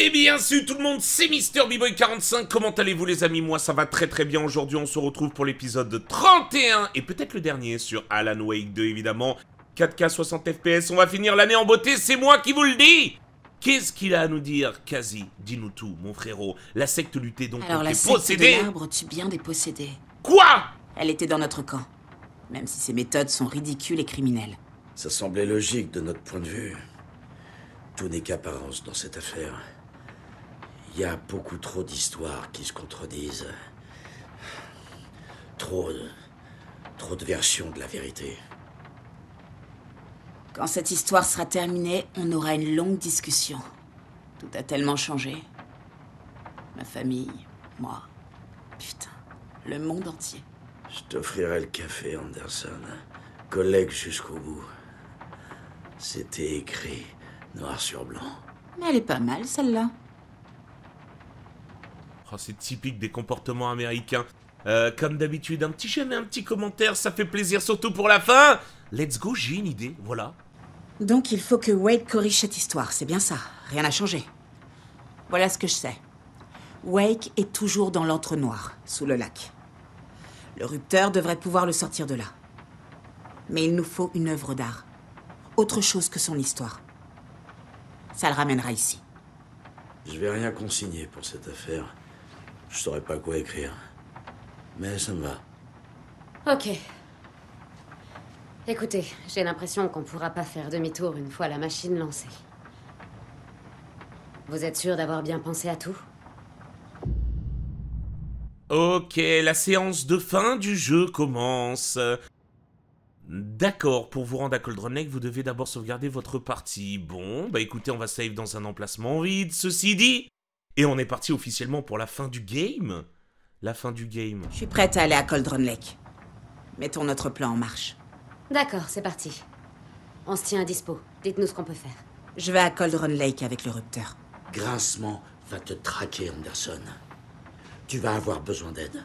Eh bien salut tout le monde, c'est Mister boy 45 comment allez-vous les amis? Moi ça va très très bien, aujourd'hui on se retrouve pour l'épisode 31, et peut-être le dernier sur Alan Wake 2 évidemment. 4K 60 FPS, on va finir l'année en beauté, c'est moi qui vous le dis Qu'est-ce qu'il a à nous dire, Kazi Dis-nous tout, mon frérot. La secte luttait donc Alors contre la les secte possédés de l'arbre tue bien des possédés. Quoi? Elle était dans notre camp. Même si ses méthodes sont ridicules et criminelles. Ça semblait logique de notre point de vue. Tout n'est qu'apparence dans cette affaire. Il y a beaucoup trop d'histoires qui se contredisent. Trop de... trop de versions de la vérité. Quand cette histoire sera terminée, on aura une longue discussion. Tout a tellement changé. Ma famille, moi. Putain, le monde entier. Je t'offrirai le café, Anderson. Collègue jusqu'au bout. C'était écrit noir sur blanc. Mais elle est pas mal, celle-là. Oh, c'est typique des comportements américains. Euh, comme d'habitude, un petit j'aime et un petit commentaire, ça fait plaisir, surtout pour la fin Let's go, j'ai une idée, voilà. Donc il faut que Wade corrige cette histoire, c'est bien ça. Rien n'a changé. Voilà ce que je sais. Wake est toujours dans l'entre-noir, sous le lac. Le rupteur devrait pouvoir le sortir de là. Mais il nous faut une œuvre d'art. Autre chose que son histoire. Ça le ramènera ici. Je vais rien consigner pour cette affaire. Je saurais pas quoi écrire. Mais ça me va. Ok. Écoutez, j'ai l'impression qu'on pourra pas faire demi-tour une fois la machine lancée. Vous êtes sûr d'avoir bien pensé à tout? Ok, la séance de fin du jeu commence. D'accord, pour vous rendre à Coldron Lake, vous devez d'abord sauvegarder votre partie. Bon, bah écoutez, on va save dans un emplacement vide, ceci dit. Et on est parti officiellement pour la fin du game. La fin du game. Je suis prête à aller à Coldron Lake. Mettons notre plan en marche. D'accord, c'est parti. On se tient à dispo. Dites-nous ce qu'on peut faire. Je vais à Coldron Lake avec le rupteur. Grincement va te traquer, Anderson. Tu vas avoir besoin d'aide.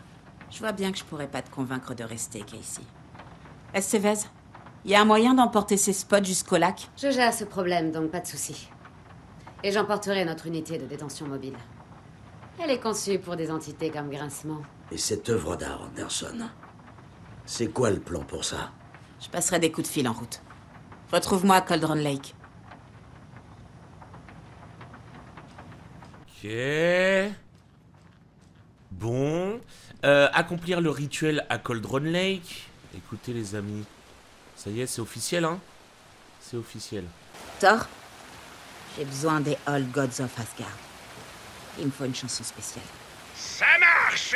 Je vois bien que je pourrais pas te convaincre de rester, Casey. Estevez, il y a un moyen d'emporter ces spots jusqu'au lac? Je gère ce problème, donc pas de souci. Et j'emporterai notre unité de détention mobile. Elle est conçue pour des entités comme Grincement. Et cette œuvre d'art, Anderson, c'est quoi le plan pour ça? Je passerai des coups de fil en route. Retrouve-moi à Coldron Lake. Ok. Bon. Euh, accomplir le rituel à Coldron Lake. Écoutez les amis. Ça y est, c'est officiel, hein? C'est officiel. Thor, j'ai besoin des All Gods of Asgard. Il me faut une chanson spéciale. Ça marche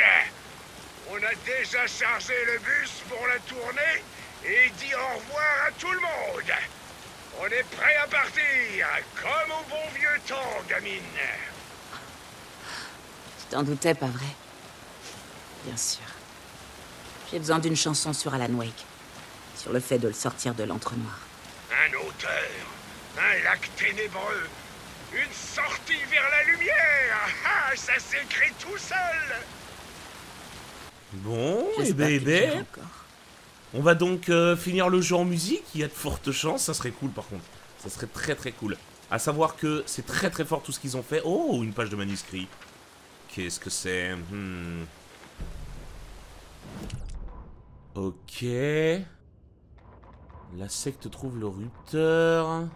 On a déjà chargé le bus pour la tournée et dit au revoir à tout le monde. On est prêt à partir, comme au bon vieux temps, gamine. Tu t'en doutais, pas vrai? Bien sûr. J'ai besoin d'une chanson sur Alan Wake. Sur le fait de le sortir de l'entre-noir. Un auteur, un lac ténébreux, une sortie vers la lumière. Ah, ça s'écrit tout seul. Bon, et ben, eh que ben, l'as encore. On va donc euh, finir le jeu en musique. Il y a de fortes chances. Ça serait cool par contre. Ça serait très très cool. À savoir que c'est très très fort tout ce qu'ils ont fait. Oh, une page de manuscrit. Qu'est-ce que c'est? Hmm. Ok. La secte trouve le rupteur.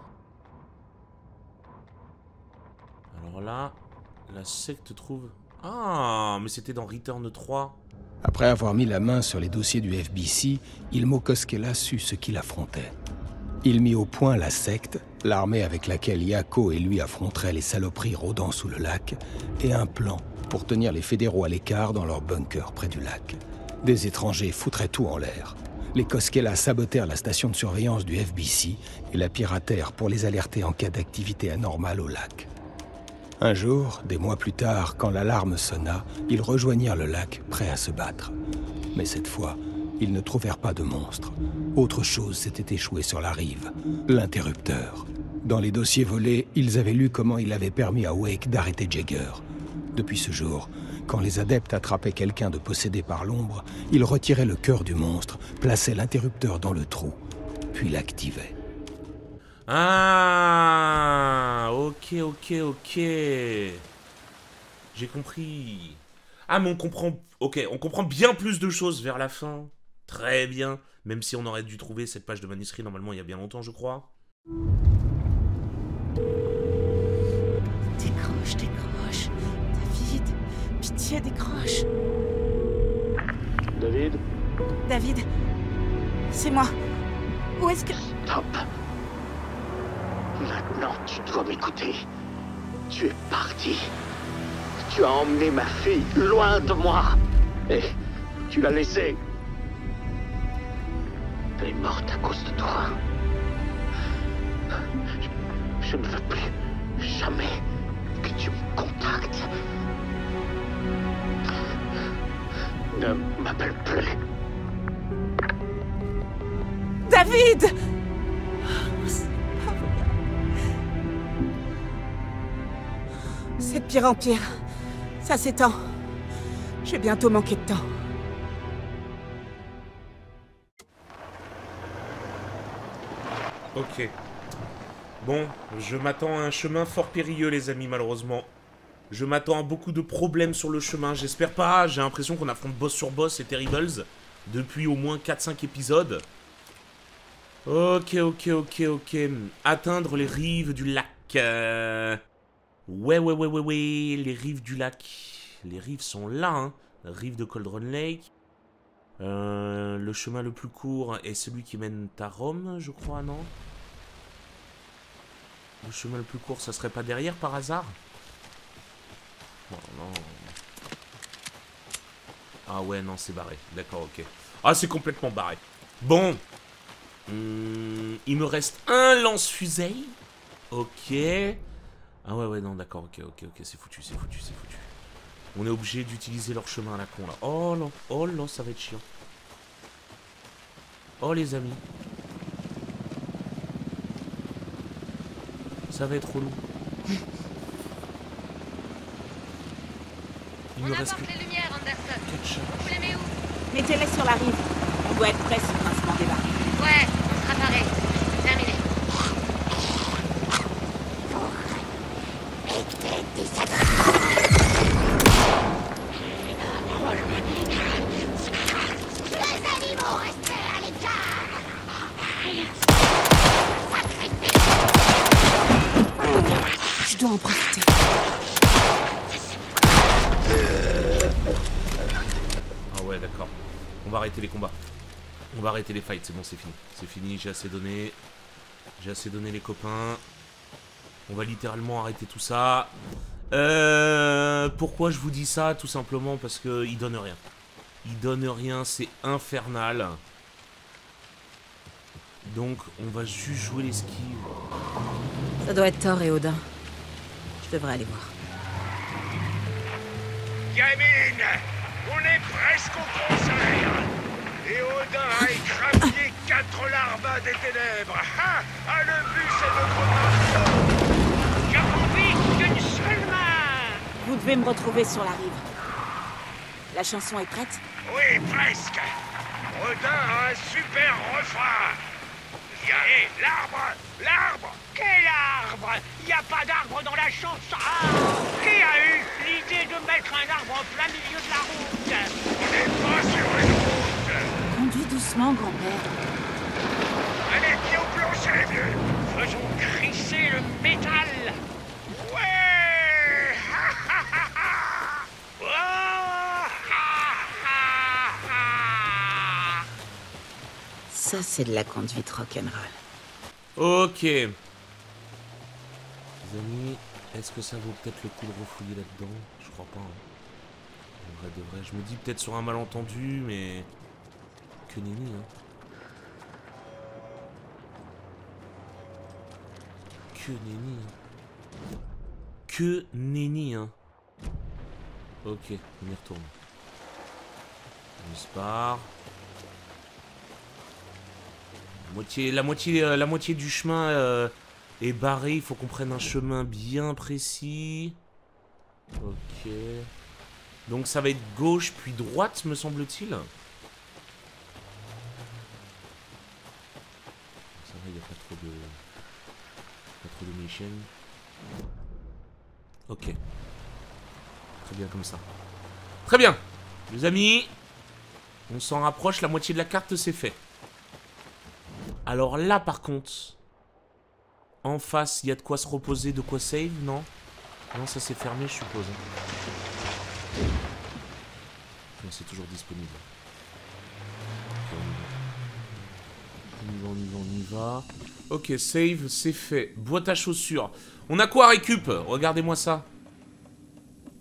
Alors la secte trouve... Ah, mais c'était dans Return 3. Après avoir mis la main sur les dossiers du FBC, Ilmo Koskela sut ce qu'il affrontait. Il mit au point la secte, l'armée avec laquelle Yako et lui affronteraient les saloperies rôdant sous le lac, et un plan pour tenir les fédéraux à l'écart dans leur bunker près du lac. Des étrangers foutraient tout en l'air. Les Koskela sabotèrent la station de surveillance du FBC et la piratèrent pour les alerter en cas d'activité anormale au lac. Un jour, des mois plus tard, quand l'alarme sonna, ils rejoignirent le lac, prêts à se battre. Mais cette fois, ils ne trouvèrent pas de monstre. Autre chose s'était échoué sur la rive, l'interrupteur. Dans les dossiers volés, ils avaient lu comment il avait permis à Wake d'arrêter Jagger. Depuis ce jour, quand les adeptes attrapaient quelqu'un de possédé par l'ombre, ils retiraient le cœur du monstre, plaçaient l'interrupteur dans le trou, puis l'activaient. Ah, ok, ok, ok. J'ai compris. Ah, mais on comprend. Ok, on comprend bien plus de choses vers la fin. Très bien. Même si on aurait dû trouver cette page de manuscrit normalement il y a bien longtemps, je crois. Décroche, décroche. David, pitié, décroche. David? David, c'est moi. Où est-ce que... Stop. Maintenant, tu dois m'écouter. Tu es parti. Tu as emmené ma fille loin de moi. Et tu l'as laissée. Elle est morte à cause de toi. Je, je ne veux plus jamais que tu me contactes. Ne m'appelle plus. David C'est de pire en pire. Ça s'étend. Je vais bientôt manquer de temps. Ok. Bon, je m'attends à un chemin fort périlleux, les amis, malheureusement. Je m'attends à beaucoup de problèmes sur le chemin. J'espère pas. J'ai l'impression qu'on affronte boss sur boss et Terribles depuis au moins 4-5 épisodes. Ok, ok, ok, ok. Atteindre les rives du lac. Euh, Ouais, ouais, ouais, ouais, ouais. Les rives du lac. Les rives sont là, hein. Rive de Coldron Lake. Euh, le chemin le plus court est celui qui mène à Rome, je crois, non? Le chemin le plus court, ça serait pas derrière par hasard? Non, non. Ah ouais, non, c'est barré. D'accord, ok. Ah, c'est complètement barré. Bon. Hmm, il me reste un lance-fuseil. Ok. Ah ouais, ouais, non, d'accord, ok, ok, ok, c'est foutu, c'est foutu, c'est foutu. On est obligé d'utiliser leur chemin à la con, là. Oh là, oh là, ça va être chiant. Oh les amis. Ça va être relou. Il On me reste apporte que les lumières, Anderson. 4 chats. Vous les où? Mettez-les sur la rive. On doit être prêt si le pincement débarque. Ouais, on sera paré. Je dois en profiter. Ah ouais, d'accord. On va arrêter les combats. On va arrêter les fights, c'est bon, c'est fini. C'est fini, j'ai assez donné. J'ai assez donné les copains. On va littéralement arrêter tout ça. Euh, pourquoi je vous dis ça Tout simplement parce que il donne rien. Il donne rien, c'est infernal. Donc, on va juste jouer l'esquive. Ça doit être Thor et Odin. Je devrais aller voir. Gamine, on est presque au concert. Et Odin a écrabouillé quatre larvas des ténèbres. Ah, ah le but c'est notre marteau. Je vous d'une seule main. Vous devez me retrouver sur la rive. La chanson est prête? Oui, presque. Odin a un super refrain. Hé, l'arbre, l'arbre. Quel arbre? Il n'y a pas d'arbre dans la chanson. Ah, qui a eu l'idée de mettre un arbre en plein milieu de la route? On n'est pas sur une route. Conduis doucement, grand-père. Allez, pied au plancher, vieux. Faisons crisser le métal. Ça, c'est de la conduite rock'n'roll. Ok. Les amis, est-ce que ça vaut peut-être le coup de refouiller là-dedans? Je crois pas. hein. En vrai de vrai, je me dis peut-être sur un malentendu, mais... Que nenni, hein. Que nenni, hein. Que nenni, hein. Ok, on y retourne. On se barre. Euh, la moitié du chemin euh, est barré. Il faut qu'on prenne un chemin bien précis. Ok. Donc ça va être gauche puis droite, me semble-t-il. Ça va, il n'y a pas trop de... Pas. Ok. Très bien comme ça. Très bien. Les amis, on s'en rapproche, la moitié de la carte c'est fait. Alors là par contre, en face, il y a de quoi se reposer, de quoi save, non? Non, ça c'est fermé, je suppose. C'est toujours disponible. Ok, on y va. On y va, on y va, on y va. Ok, save, c'est fait. Boîte à chaussures. On a quoi à récup? Regardez-moi ça.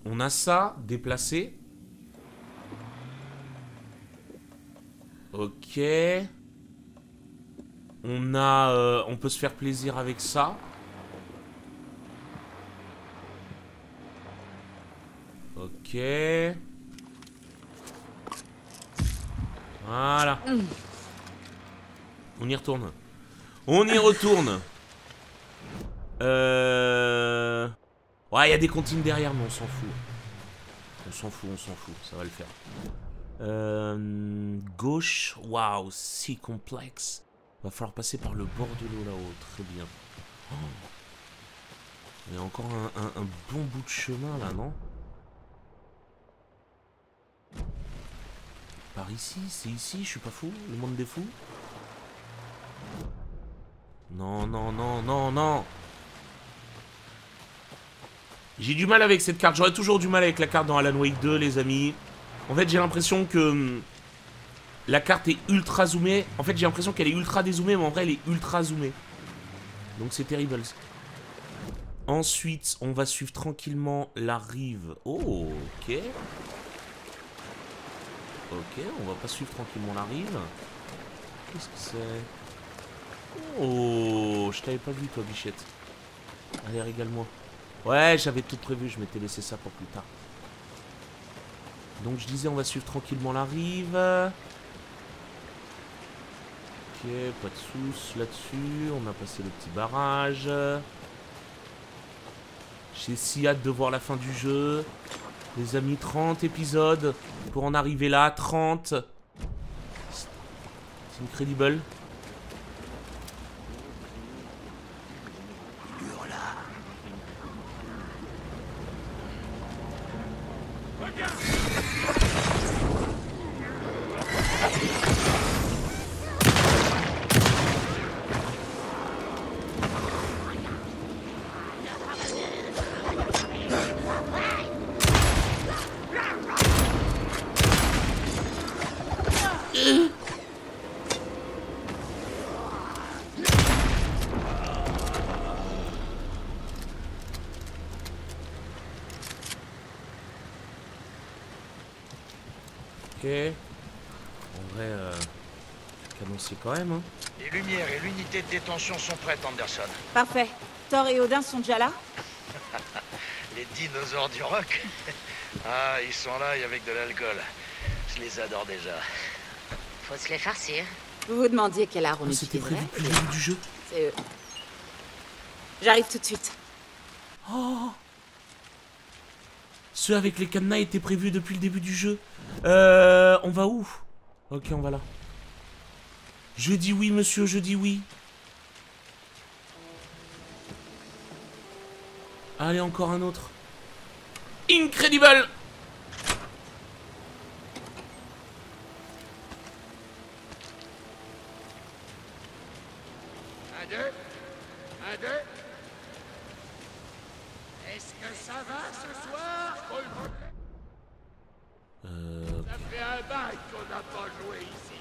On a ça, déplacé. Ok. On a... euh, on peut se faire plaisir avec ça. Ok. Voilà. On y retourne. On y retourne. Euh... Ouais, il y a des comptines derrière, mais on s'en fout. On s'en fout, on s'en fout. Ça va le faire. Euh... Gauche. Waouh, si complexe. Va falloir passer par le bord de l'eau là-haut. Très bien. Oh. Il y a encore un, bon bout de chemin là, non? Par ici C'est ici Je suis pas fou Le monde des fous? Non, non, non, non, non J'ai du mal avec cette carte. J'aurais toujours du mal avec la carte dans Alan Wake 2, les amis. En fait, j'ai l'impression que... la carte est ultra zoomée. En fait, j'ai l'impression qu'elle est ultra dézoomée, mais en vrai, elle est ultra zoomée. Donc, c'est terrible. Ensuite, on va suivre tranquillement la rive. Oh, ok. Ok, on va pas suivre tranquillement la rive. Qu'est-ce que c'est? Oh, je t'avais pas vu, toi, bichette. Allez, régale-moi. Ouais, j'avais tout prévu, je m'étais laissé ça pour plus tard. Donc, je disais, on va suivre tranquillement la rive. Ok, pas de sous là-dessus. On a passé le petit barrage. J'ai si hâte de voir la fin du jeu. Les amis, 30 épisodes pour en arriver là. 30. C'est incredible. Ok. En vrai, euh, quand même. Hein. Les lumières et l'unité de détention sont prêtes, Anderson. Parfait. Thor et Odin sont déjà là Les dinosaures du rock Ah, ils sont là et avec de l'alcool. Je les adore déjà. Faut se les farcir. Vous vous demandiez quel art on Ah, C'était prévu depuis le début du jeu. C'est eux. J'arrive tout de suite. Oh Ceux avec les cadenas étaient prévus depuis le début du jeu. Euh, on va où? Ok, on va là. Je dis oui, monsieur, je dis oui. Allez, encore un autre. Incredible Un, deux. Un, deux. Est-ce que ça va ce soir? Euh, Ça fait un bail qu'on n'a pas joué ici.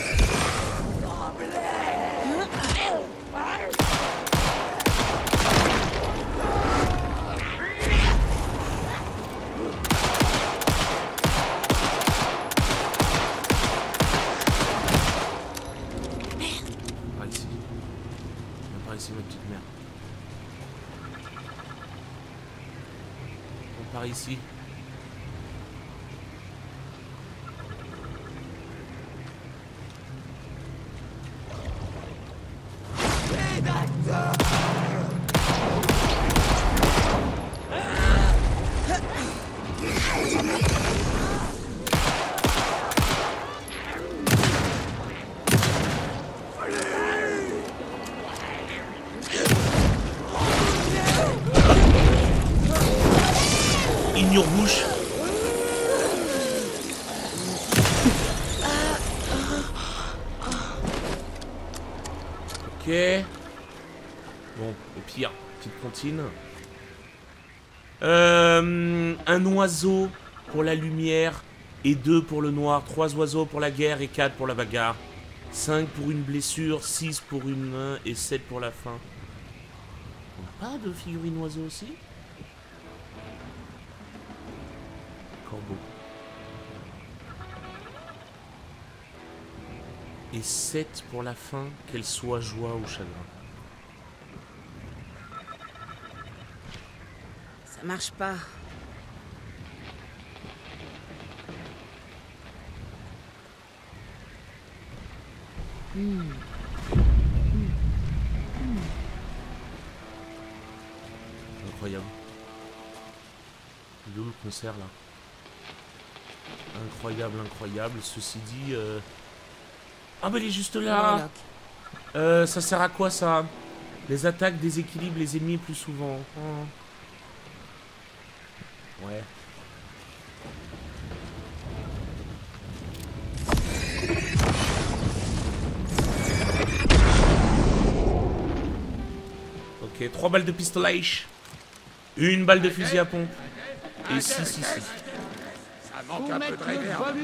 petite comptine. Euh, un oiseau pour la lumière et deux pour le noir. Trois oiseaux pour la guerre et quatre pour la bagarre. 5 pour une blessure, 6 pour une main et 7 pour la fin. On a pas de figurine oiseau aussi? Corbeau. Et 7 pour la fin, qu'elle soit joie ou chagrin. Ça marche pas. Incroyable. Il est où le concert là? Incroyable, incroyable. Ceci dit... euh, Ah bah il est juste là. Euh, ça sert à quoi ça? Les attaques déséquilibrent les ennemis plus souvent. Oh. Ouais. Ok, 3 balles de pistolet. Une balle de fusil à pompe. Et 6 ici. Ça manque un peu de réverb.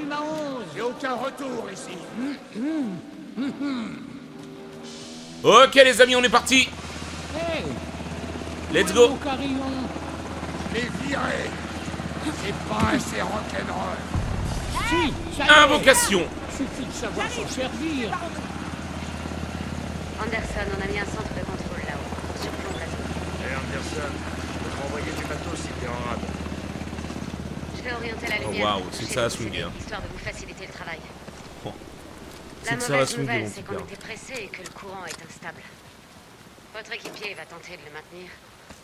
J'ai aucun retour ici. Ok les amis, on est parti Let's go. C'est pas assez rock'n'roll. Invocation Anderson, on a mis un centre de contrôle là-haut. Surplombe la zone. Hé Anderson, je peux te renvoyer du bateau si t'es en rade. Je vais orienter la Oh, lumière. waouh, pour c'est ça les swinguer, hein. Histoire de vous faciliter le travail. Bon. La ça mauvaise nouvelle, mon c'est qu'on était pressé et que le courant est instable. Votre équipier va tenter de le maintenir.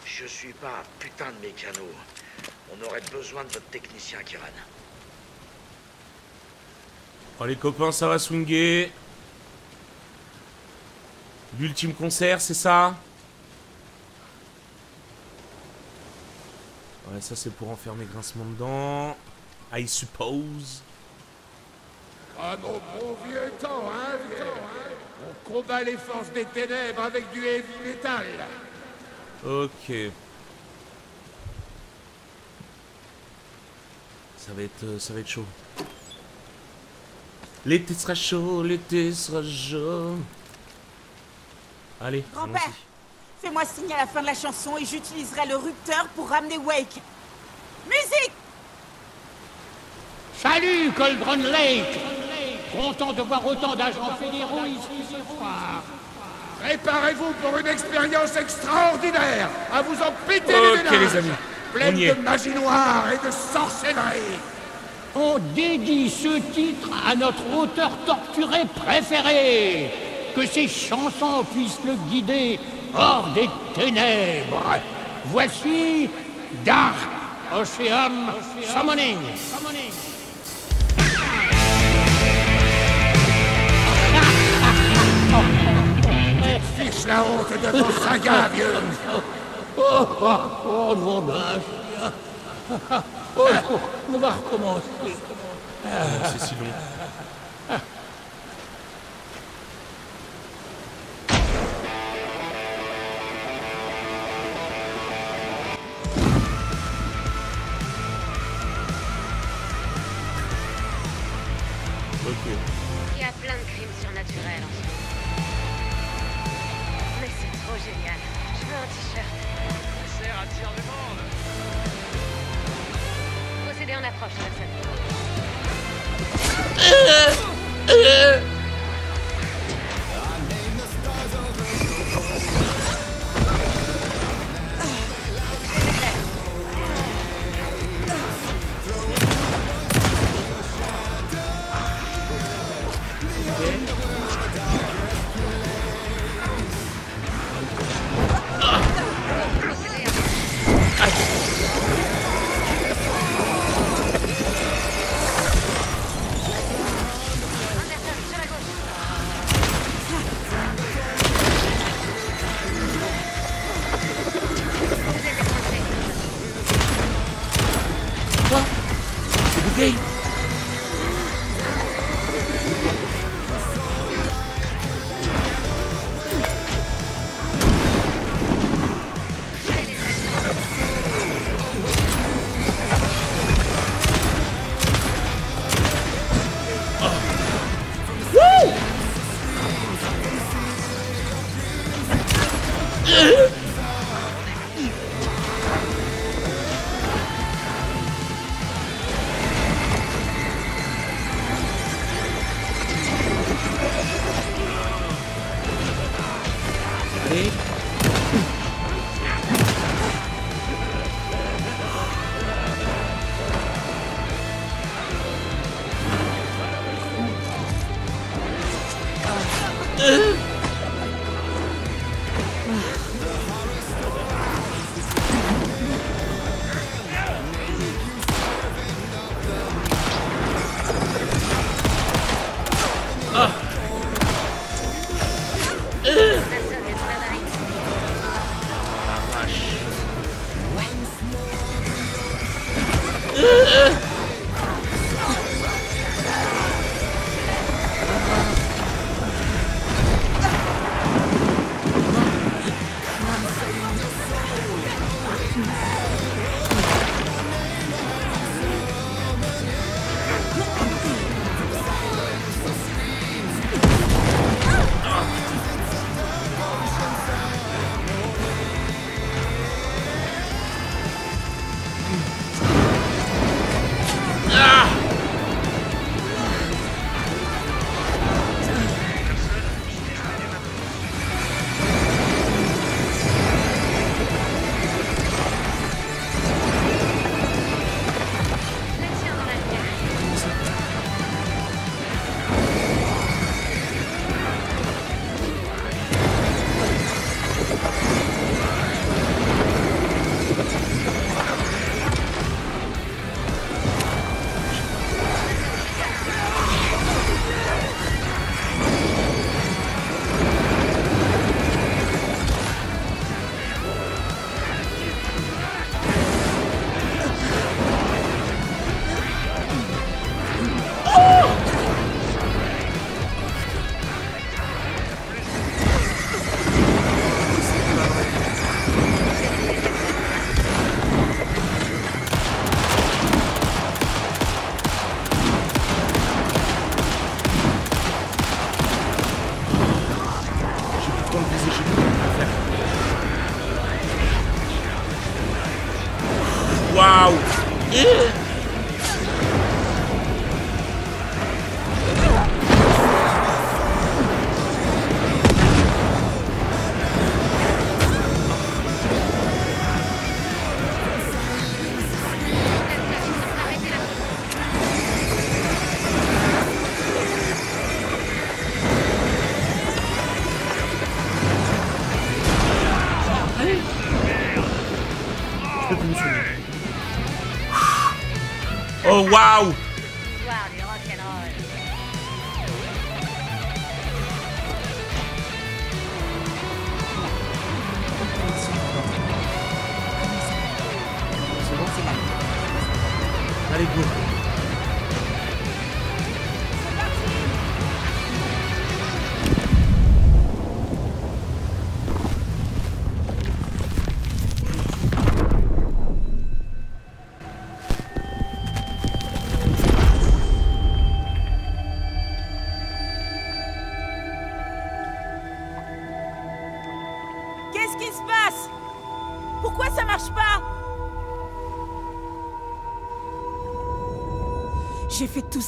Je suis pas un putain de mécano. On aurait besoin de votre technicien, Kiran. Oh les copains, ça va swinguer. L'ultime concert, c'est ça? Ouais, ça c'est pour enfermer Grincement dedans. I suppose. Comme au bon vieux temps, hein, vieux On combat les forces des ténèbres avec du heavy metal. Ok. Ça va être, euh, ça va être chaud. L'été sera chaud, l'été sera chaud. Allez, Grand-père, fais-moi signe à la fin de la chanson et j'utiliserai le rupteur pour ramener Wake. Musique Salut, Coldron Lake Content de voir autant d'agents fédéraux ici ce soir. Préparez-vous pour une expérience extraordinaire À vous en péter Ok, les ménages les amis, Pleine de magie noire et de sorcellerie On dédie ce titre à notre auteur torturé préféré. Que ses chansons puissent le guider hors des ténèbres. Voici Dark Ocean Summoning. Fiche la honte de vos sagas, vieux Oh, oh, oh, non, d'un. Oh, on va recommencer. C'est si long. Il y a plein de crimes surnaturels en ce moment. Mais c'est trop génial. Je veux un t-shirt. Tirer le monde Procédez en approche, Anderson. Waouh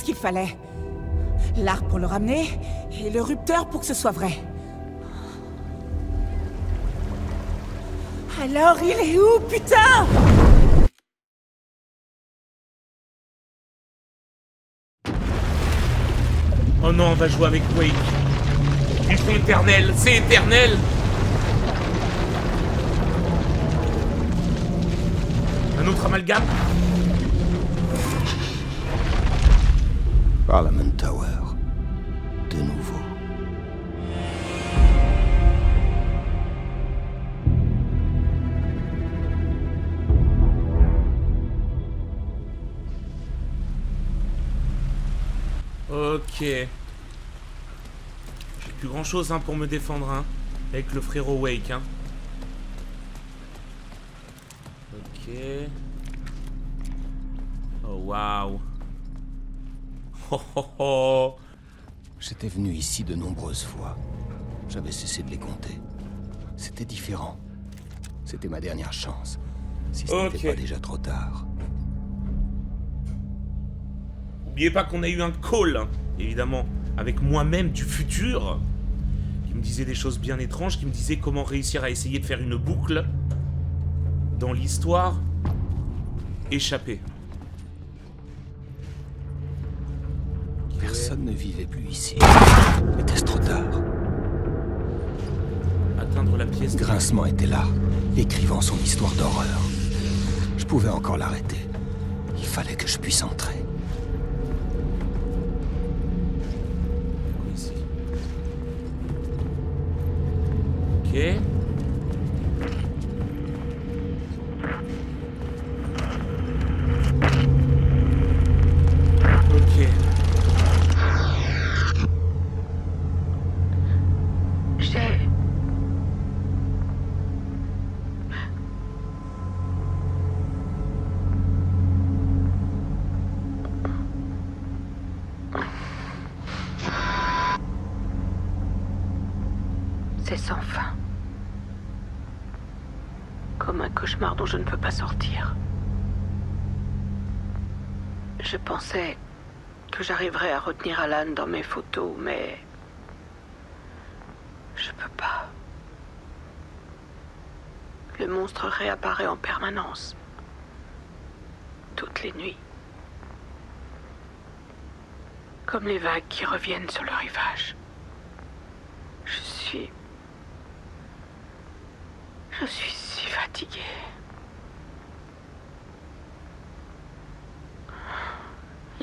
qu'il fallait. L'arc pour le ramener et le rupteur pour que ce soit vrai. Alors il est où, putain? Oh non, on va jouer avec Wake. Ils sont éternels, c'est éternel Un autre amalgame? Parliament Tower. De nouveau. Ok. J'ai plus grand chose hein, pour me défendre hein, avec le frérot Wake. Hein. Ok. Oh waouh. Oh oh oh. J'étais venu ici de nombreuses fois. J'avais cessé de les compter. C'était différent. C'était ma dernière chance. Si ce n'était pas déjà trop tard. N'oubliez pas qu'on a eu un call, hein, évidemment, avec moi-même du futur, qui me disait des choses bien étranges, qui me disait comment réussir à essayer de faire une boucle dans l'histoire échappée. Personne ne vivait plus ici. Était-ce trop tard? Peindre la pièce. Grincement était là, écrivant son histoire d'horreur. Je pouvais encore l'arrêter. Il fallait que je puisse entrer. Ok. Je ne peux pas sortir. Je pensais que j'arriverais à retenir Alan dans mes photos, mais... Je peux pas. Le monstre réapparaît en permanence. Toutes les nuits. Comme les vagues qui reviennent sur le rivage. Je suis... Je suis si fatiguée.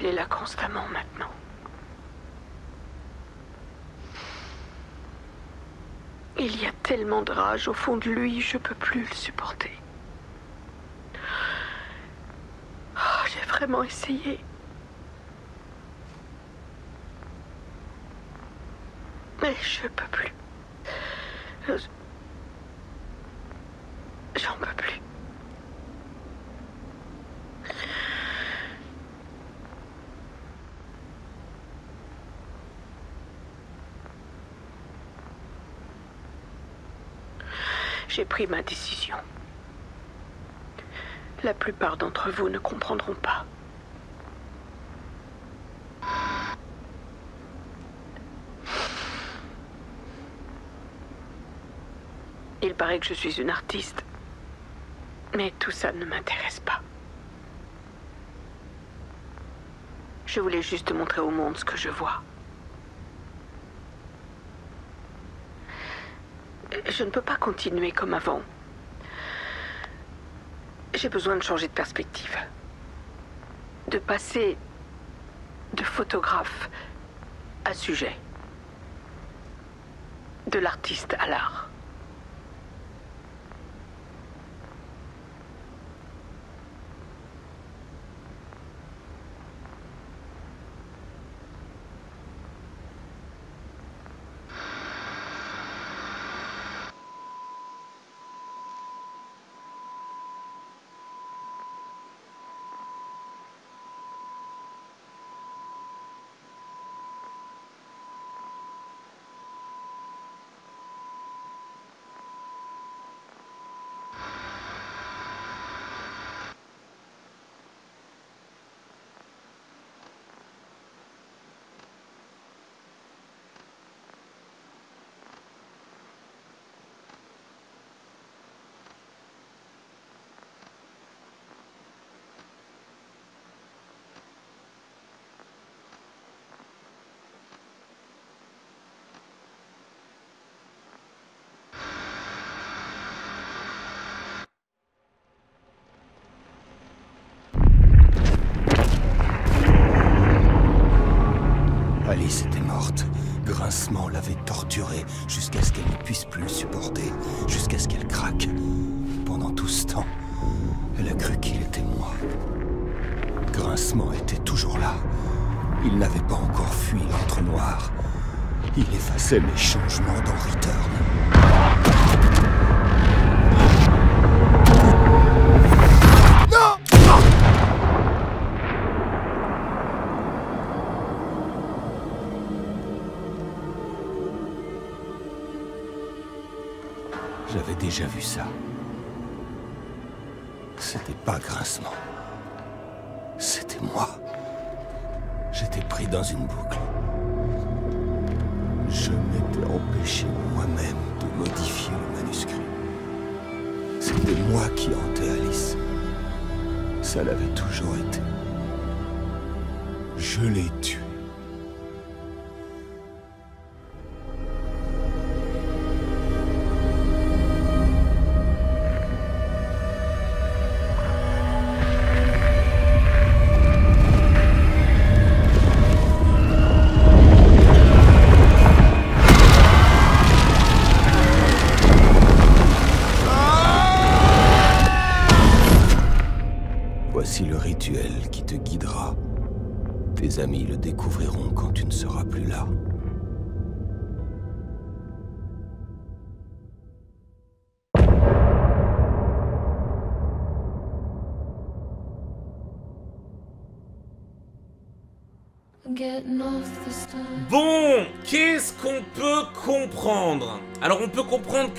Il est là constamment maintenant. Il y a tellement de rage au fond de lui, je peux plus le supporter. Oh, J'ai vraiment essayé. Mais je peux plus. Je- J'en peux plus. J'ai pris ma décision. La plupart d'entre vous ne comprendront pas. Il paraît que je suis une artiste. Mais tout ça ne m'intéresse pas. Je voulais juste montrer au monde ce que je vois. Je ne peux pas continuer comme avant. J'ai besoin de changer de perspective. De passer de photographe à sujet. De l'artiste à l'art. Alice était morte. Grincement l'avait jusqu'à ce qu'elle ne puisse plus le supporter, jusqu'à ce qu'elle craque. Pendant tout ce temps, elle a cru qu'il était moi. Grincement était toujours là. Il n'avait pas encore fui l'entre-noir. Il effaçait mes changements dans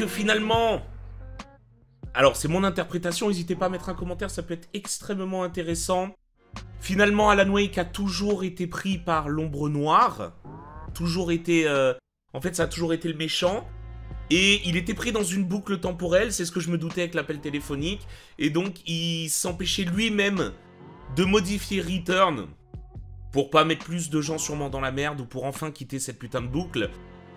finalement... Alors c'est mon interprétation, n'hésitez pas à mettre un commentaire, ça peut être extrêmement intéressant. Finalement, Alan Wake a toujours été pris par l'ombre noire. Toujours été... euh, En fait, ça a toujours été le méchant. Et il était pris dans une boucle temporelle, c'est ce que je me doutais avec l'appel téléphonique. Et donc, il s'empêchait lui-même de modifier Return pour pas mettre plus de gens sûrement dans la merde ou pour enfin quitter cette putain de boucle.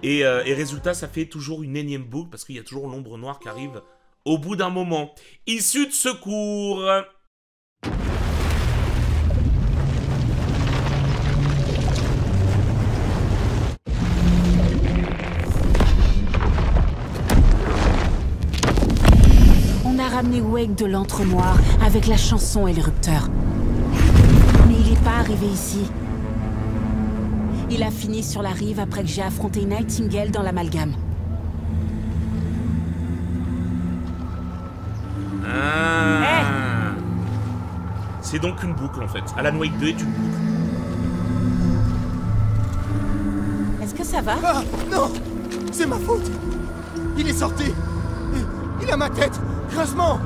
Et, euh, et résultat, ça fait toujours une énième boucle parce qu'il y a toujours l'ombre noire qui arrive au bout d'un moment. Issue de secours. On a ramené Wake de l'entre-noir avec la chanson et l'érupteur. Mais il n'est pas arrivé ici. Il a fini sur la rive après que j'ai affronté Nightingale dans l'amalgame. Ah. C'est donc une boucle en fait. Alan Wake 2 est une boucle. Est-ce que ça va Ah Non C'est ma faute Il est sorti Il, a ma tête Creusement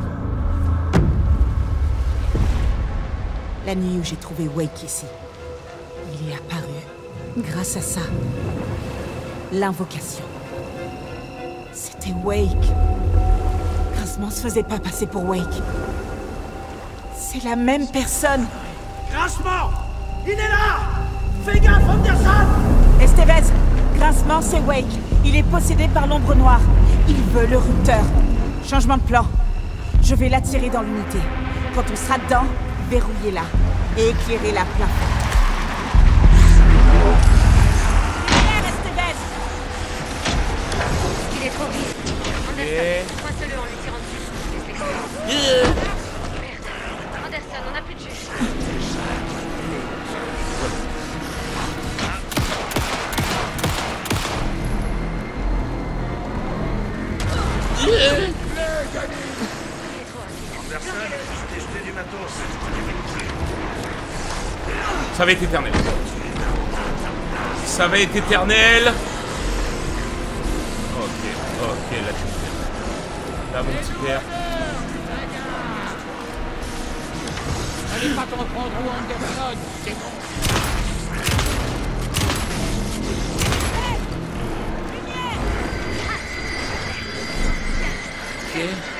La nuit où j'ai trouvé Wake ici, grâce à ça. L'invocation. C'était Wake. Grincement se faisait pas passer pour Wake. C'est la même personne. Grincement Il est là Fais gaffe, Anderson Estevez, Grincement, c'est Wake. Il est possédé par l'ombre noire. Il veut le rupteur. Changement de plan. Je vais l'attirer dans l'unité. Quand on sera dedans, verrouillez-la et éclairez-la plein. Lumière, Ça va être éternel. Ça va être éternel. Ok, ok, là tu me fais. Là mon petit père. Allez pas t'en prendre où Anderson, c'est bon. Ok.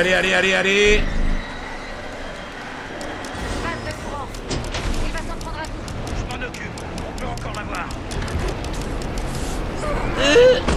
Allez, allez, allez, allez. Je m'en occupe. On peut encore l'avoir. Défonce-le,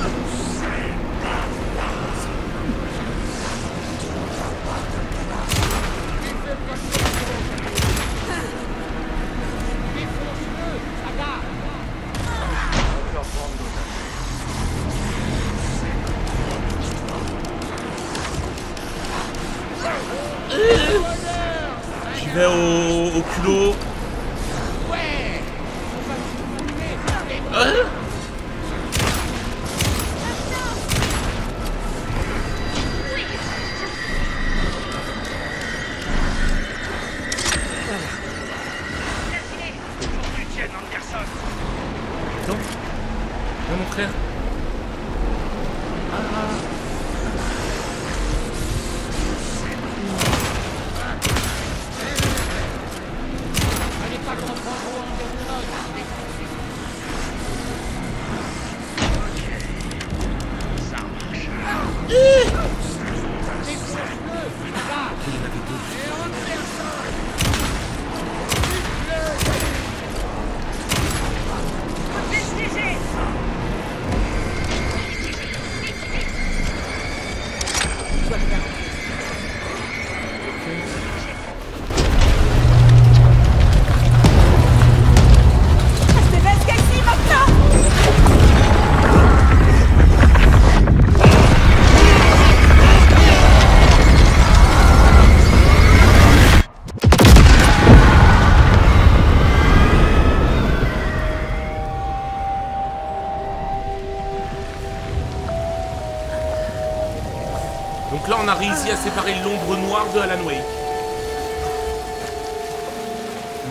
séparer l'ombre noire de Alan Wake.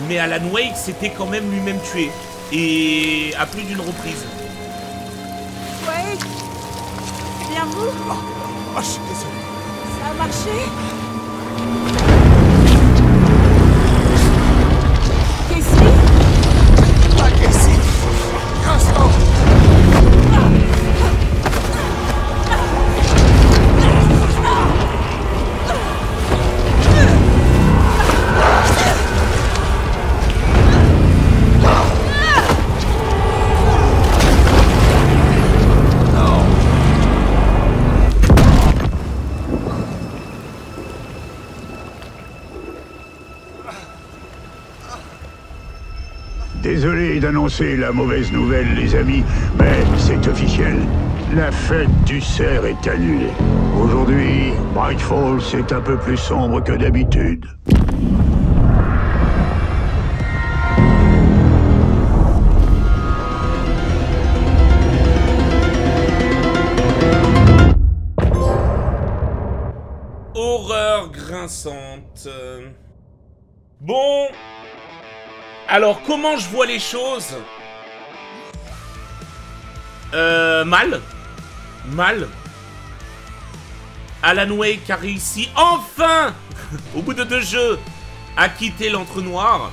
Mais Alan Wake s'était quand même lui-même tué. Et à plus d'une reprise. Wake bien vous? Oh, je suis désolé. Ça a marché? D'annoncer la mauvaise nouvelle, les amis, mais c'est officiel. La fête du cerf est annulée. Aujourd'hui, Bright Falls est un peu plus sombre que d'habitude. Horreur grinçante. Bon. Alors, comment je vois les choses? Euh. Mal. Mal. Alan Wake a réussi enfin, au bout de deux jeux, à quitter l'entre-noir.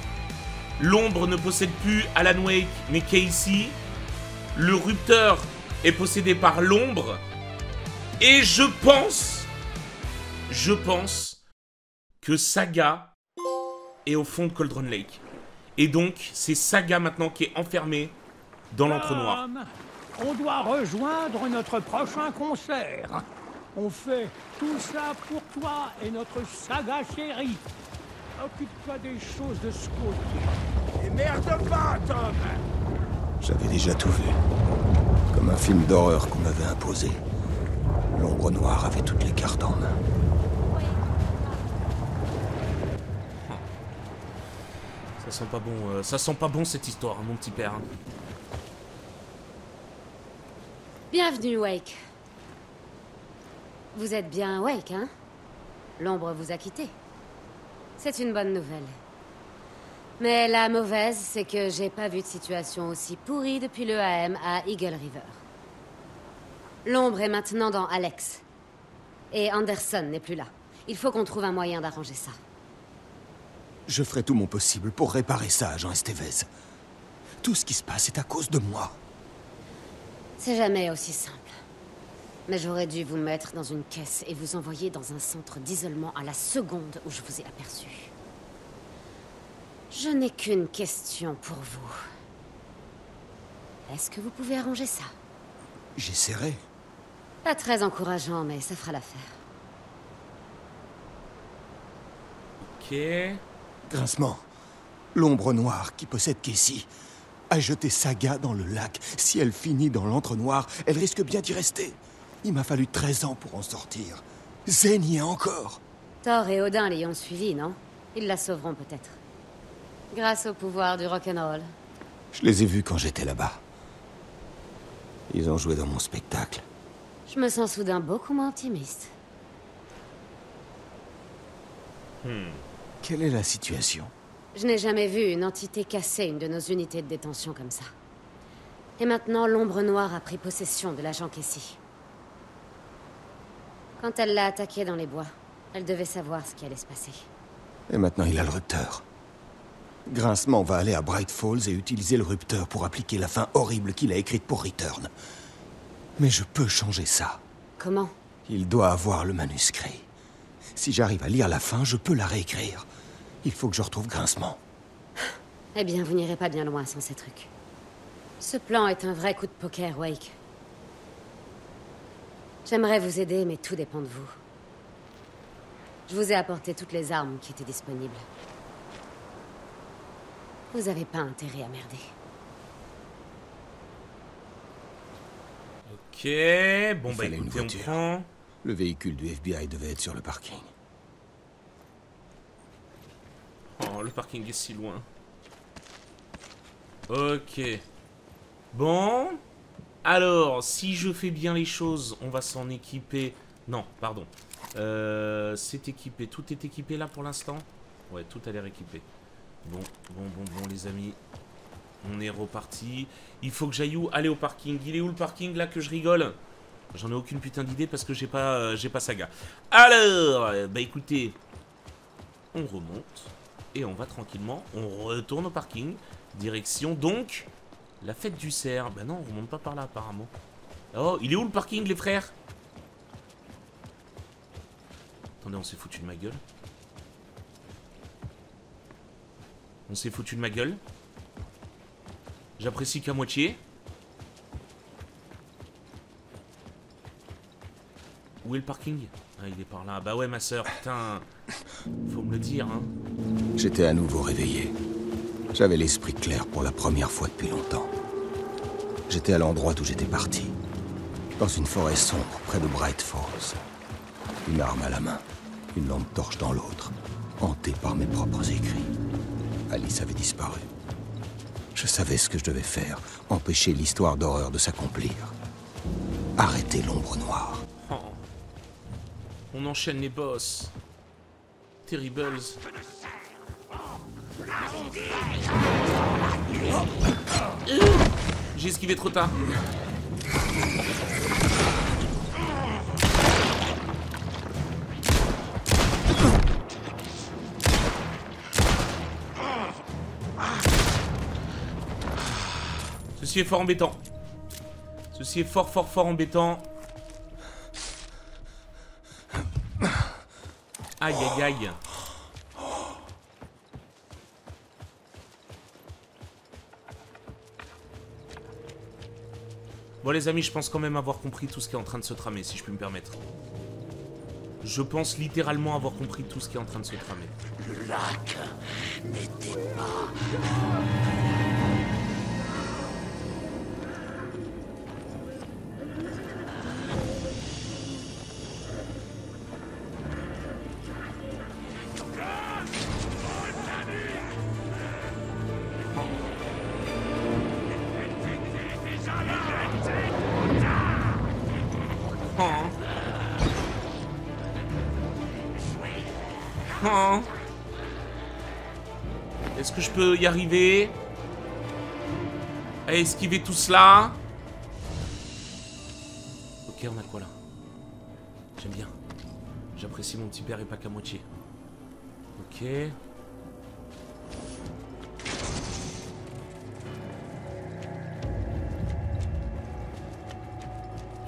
L'ombre ne possède plus Alan Wake, mais Casey. Le rupteur est possédé par l'ombre. Et je pense, je pense que Saga est au fond de Cauldron Lake. Et donc, c'est Saga maintenant qui est enfermé dans l'entre-noir. Tom, On doit rejoindre notre prochain concert. On fait tout ça pour toi et notre saga chérie. Occupe-toi des choses de ce côté. Et merde pas, Tom J'avais déjà tout vu. Comme un film d'horreur qu'on m'avait imposé. L'ombre noire avait toutes les cartes en main. Ça sent pas bon, euh, ça pas bon cette histoire, hein, mon petit père. Bienvenue, Wake. Vous êtes bien Wake, hein? L'ombre vous a quitté. C'est une bonne nouvelle. Mais la mauvaise, c'est que j'ai pas vu de situation aussi pourrie depuis le AM à Eagle River. L'ombre est maintenant dans Alex. Et Anderson n'est plus là. Il faut qu'on trouve un moyen d'arranger ça. Je ferai tout mon possible pour réparer ça, Jean Estevez. Tout ce qui se passe est à cause de moi. C'est jamais aussi simple. Mais j'aurais dû vous mettre dans une caisse et vous envoyer dans un centre d'isolement à la seconde où je vous ai aperçu. Je n'ai qu'une question pour vous. Est-ce que vous pouvez arranger ça? J'essaierai. Pas très encourageant, mais ça fera l'affaire. Ok. Grincement. L'ombre noire qui possède Casey a jeté Saga dans le lac. Si elle finit dans l'entre-noir, elle risque bien d'y rester. Il m'a fallu 13 ans pour en sortir. Zen y est encore. Thor et Odin l'y ont suivi, non? Ils la sauveront peut-être. Grâce au pouvoir du rock'n'roll. Je les ai vus quand j'étais là-bas. Ils ont joué dans mon spectacle. Je me sens soudain beaucoup moins optimiste. Quelle est la situation? Je n'ai jamais vu une entité casser une de nos unités de détention comme ça. Et maintenant, l'ombre noire a pris possession de l'agent Casey. Quand elle l'a attaqué dans les bois, elle devait savoir ce qui allait se passer. Et maintenant, il a le rupteur. Grincement va aller à Bright Falls et utiliser le rupteur pour appliquer la fin horrible qu'il a écrite pour Return. Mais je peux changer ça. Comment? Il doit avoir le manuscrit. Si j'arrive à lire la fin, je peux la réécrire. Il faut que je retrouve Grincement. Eh bien, vous n'irez pas bien loin sans ces trucs. Ce plan est un vrai coup de poker, Wake. J'aimerais vous aider, mais tout dépend de vous. Je vous ai apporté toutes les armes qui étaient disponibles. Vous avez pas intérêt à merder. Ok, bon Il bah écoutez, on voiture. prend. Le véhicule du FBI devait être sur le parking. Le parking est si loin. Ok. Bon. Alors, si je fais bien les choses, on va s'en équiper. Non, pardon. Euh, c'est équipé. Tout est équipé là pour l'instant? Ouais, tout a l'air équipé. Bon, bon, bon, bon, les amis. On est reparti. Il faut que j'aille où? Aller au parking. Il est où le parking là que je rigole? J'en ai aucune putain d'idée parce que j'ai pas, euh, j'ai pas saga. Alors, euh, bah écoutez, on remonte et on va tranquillement. On retourne au parking. Direction donc la fête du cerf. Bah non, on remonte pas par là apparemment. Oh, il est où le parking les frères? Attendez, on s'est foutu de ma gueule. On s'est foutu de ma gueule. J'apprécie qu'à moitié. Où est le parking? Ah, il par là. Bah ouais, ma soeur, putain. Faut me le dire, hein. J'étais à nouveau réveillé. J'avais l'esprit clair pour la première fois depuis longtemps. J'étais à l'endroit d'où j'étais parti. Dans une forêt sombre près de Bright Falls. Une arme à la main, une lampe torche dans l'autre, hanté par mes propres écrits. Alice avait disparu. Je savais ce que je devais faire, empêcher l'histoire d'horreur de s'accomplir. Arrêter l'ombre noire. On enchaîne les boss. Terribles. J'ai esquivé trop tard. Ceci est fort embêtant. Ceci est fort, fort, fort embêtant. Aïe, aïe, aïe. Bon les amis, je pense quand même avoir compris tout ce qui est en train de se tramer, si je puis me permettre. Je pense littéralement avoir compris tout ce qui est en train de se tramer. Le lac n'était pas... Oh. Est-ce que je peux y arriver esquiver tout cela Ok, on a quoi là? J'aime bien. J'apprécie mon petit père et pas qu'à moitié. Ok.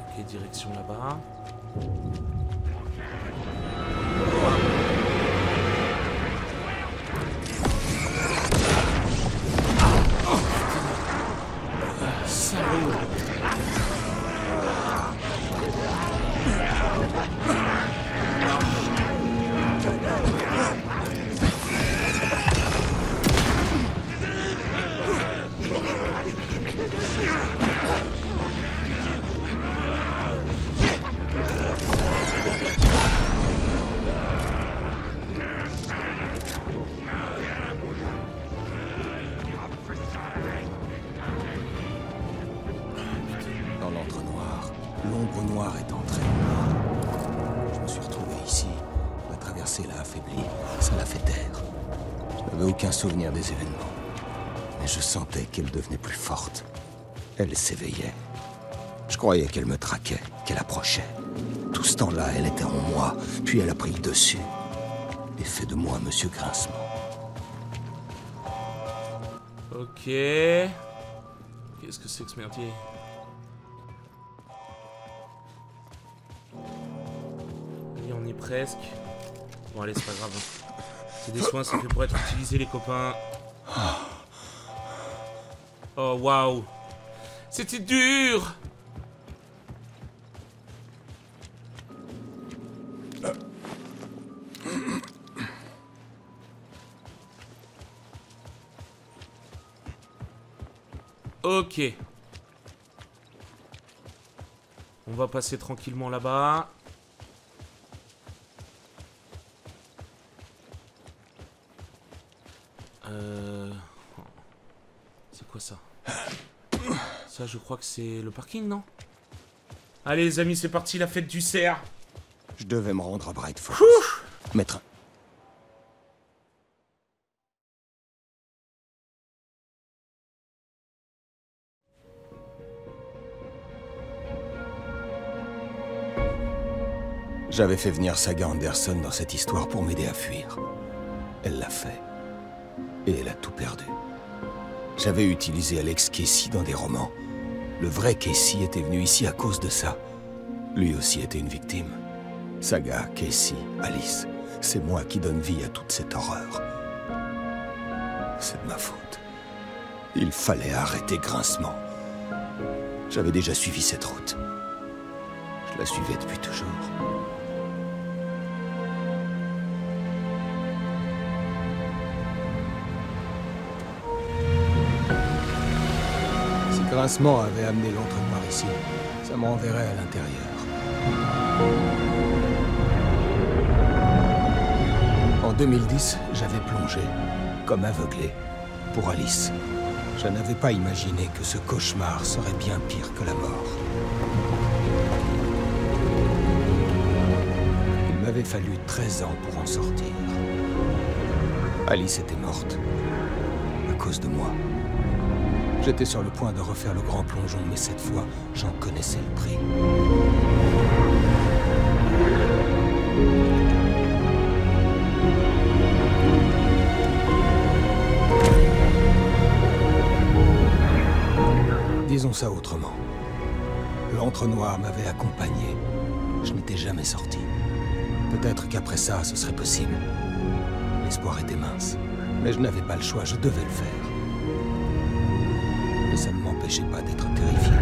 Ok, direction là-bas. Croyais qu'elle me traquait, qu'elle approchait. Tout ce temps-là, elle était en moi, puis elle a pris le dessus et fait de moi Monsieur Grincement. Ok. Qu'est-ce que c'est que ce merdier? Allez, on est presque. Bon, allez, c'est pas grave. C'est des soins, c'est fait pour être utilisé, les copains. Oh, waouh. C'était dur Ok. On va passer tranquillement là-bas. Euh... C'est quoi ça? Ça, je crois que c'est le parking, non? Allez, les amis, c'est parti, la fête du cerf Je devais me rendre à Bright Falls. Mettre J'avais fait venir Saga Anderson dans cette histoire pour m'aider à fuir. Elle l'a fait. Et elle a tout perdu. J'avais utilisé Alex Casey dans des romans. Le vrai Casey était venu ici à cause de ça. Lui aussi était une victime. Saga, Casey, Alice. C'est moi qui donne vie à toute cette horreur. C'est de ma faute. Il fallait arrêter Grincement. J'avais déjà suivi cette route. Je la suivais depuis toujours. Grincement avait amené l'entonnoir ici, ça me renverrait à l'intérieur. En 2010, j'avais plongé, comme aveuglé, pour Alice. Je n'avais pas imaginé que ce cauchemar serait bien pire que la mort. Il m'avait fallu 13 ans pour en sortir. Alice était morte. À cause de moi. J'étais sur le point de refaire le grand plongeon, mais cette fois, j'en connaissais le prix. Disons ça autrement. L'entre-noir m'avait accompagné. Je n'étais jamais sorti. Peut-être qu'après ça, ce serait possible. L'espoir était mince. Mais je n'avais pas le choix, je devais le faire. M'empêchait pas d'être terrifié.